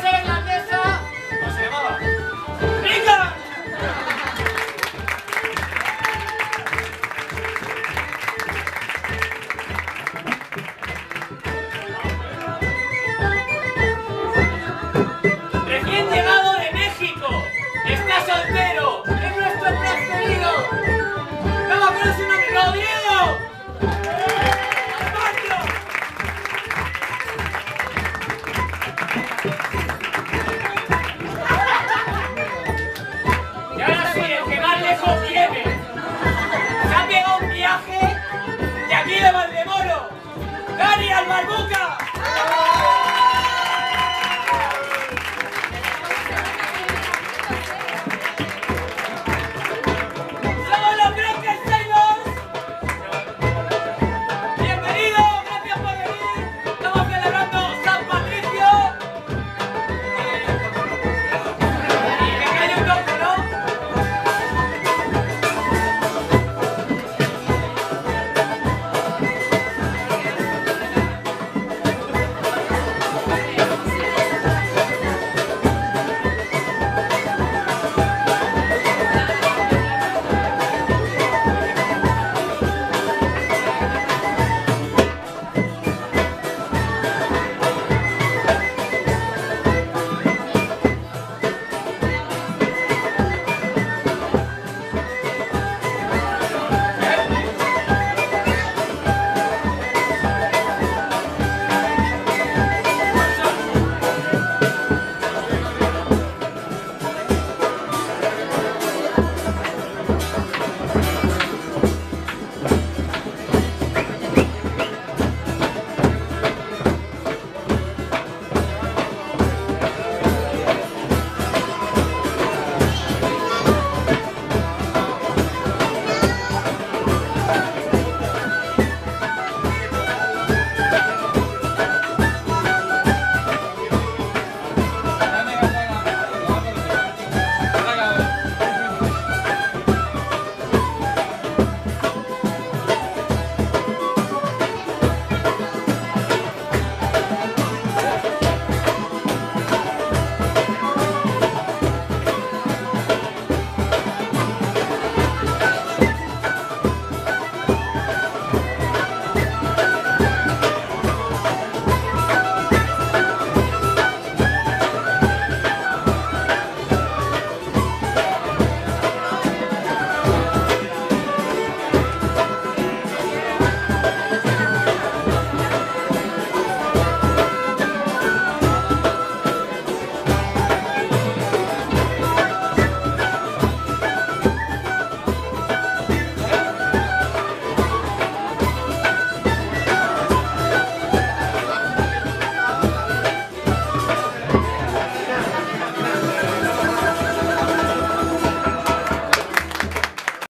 flauta. Hacer Marbuca!